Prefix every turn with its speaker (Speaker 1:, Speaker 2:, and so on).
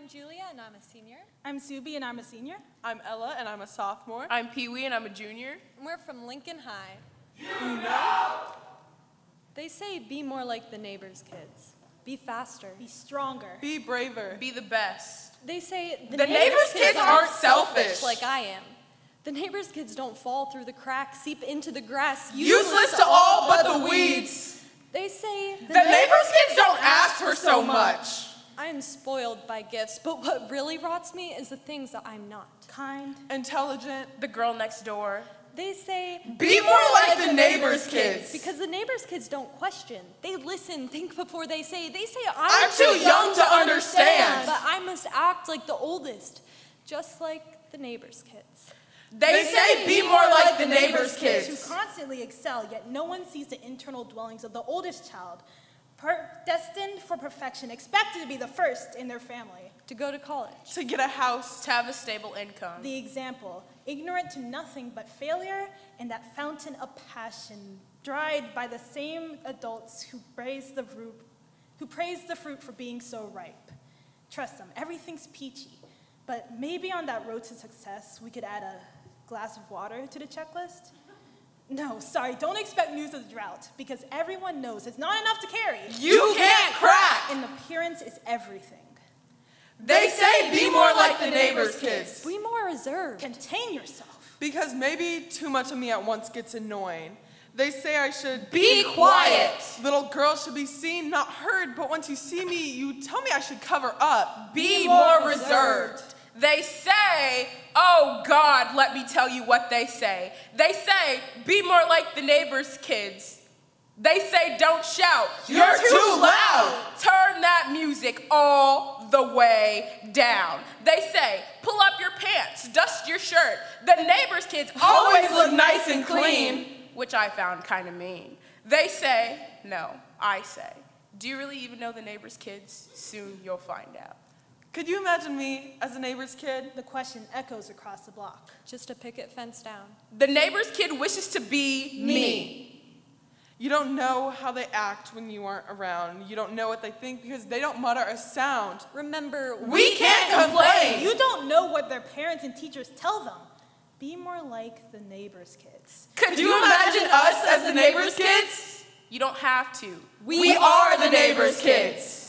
Speaker 1: I'm Julia and I'm a senior.
Speaker 2: I'm Subi and I'm a senior.
Speaker 3: I'm Ella and I'm a sophomore.
Speaker 4: I'm Pee Wee and I'm a junior.
Speaker 1: And we're from Lincoln High. You know! They say be more like the neighbor's kids. Be faster.
Speaker 2: Be stronger.
Speaker 3: Be braver.
Speaker 4: Be the best.
Speaker 1: They say
Speaker 4: the, the neighbor's, neighbor's kids, kids aren't selfish.
Speaker 1: selfish like I am. The neighbor's kids don't fall through the cracks, seep into the grass,
Speaker 4: useless, useless to all but the weeds.
Speaker 1: They say
Speaker 4: the, the neighbor's kids don't ask for so much.
Speaker 1: I'm spoiled by gifts, but what really rots me is the things that I'm not.
Speaker 2: Kind,
Speaker 3: intelligent,
Speaker 4: the girl next door.
Speaker 1: They say,
Speaker 4: be more like the neighbor's kids.
Speaker 1: Because the neighbor's kids don't question. They listen, think before they say. They say,
Speaker 4: I'm, I'm too young, young to understand.
Speaker 1: But I must act like the oldest, just like the neighbor's kids.
Speaker 4: They, they say, be more like the neighbor's kids.
Speaker 2: Who constantly excel, yet no one sees the internal dwellings of the oldest child destined for perfection, expected to be the first in their family.
Speaker 1: To go to college.
Speaker 3: To get a house.
Speaker 4: To have a stable income.
Speaker 2: The example, ignorant to nothing but failure and that fountain of passion, dried by the same adults who praise the fruit, who praise the fruit for being so ripe. Trust them, everything's peachy. But maybe on that road to success, we could add a glass of water to the checklist. No, sorry, don't expect news of the drought, because everyone knows it's not enough to carry.
Speaker 4: You can't crack!
Speaker 2: And appearance is everything.
Speaker 4: They say be more like the neighbor's kids.
Speaker 1: Be more reserved.
Speaker 2: Contain yourself.
Speaker 3: Because maybe too much of me at once gets annoying. They say I should
Speaker 4: be quiet.
Speaker 3: Little girls should be seen, not heard, but once you see me, you tell me I should cover up.
Speaker 4: Be, be more, more reserved. reserved. They say, oh God, let me tell you what they say. They say, be more like the neighbor's kids. They say, don't shout.
Speaker 3: You're, You're too, too loud.
Speaker 4: Turn that music all the way down. They say, pull up your pants, dust your shirt. The neighbor's kids always, always look nice and clean, which I found kind of mean. They say, no, I say, do you really even know the neighbor's kids? Soon you'll find out.
Speaker 3: Could you imagine me as a neighbor's kid?
Speaker 2: The question echoes across the block.
Speaker 1: Just a picket fence down.
Speaker 4: The neighbor's kid wishes to be me. me.
Speaker 3: You don't know how they act when you aren't around. You don't know what they think because they don't mutter a sound.
Speaker 1: Remember,
Speaker 4: we, we can't, can't complain. complain.
Speaker 2: You don't know what their parents and teachers tell them. Be more like the neighbor's kids.
Speaker 4: Could you imagine us as the neighbor's kids? You don't have to. We, we are the neighbor's kids.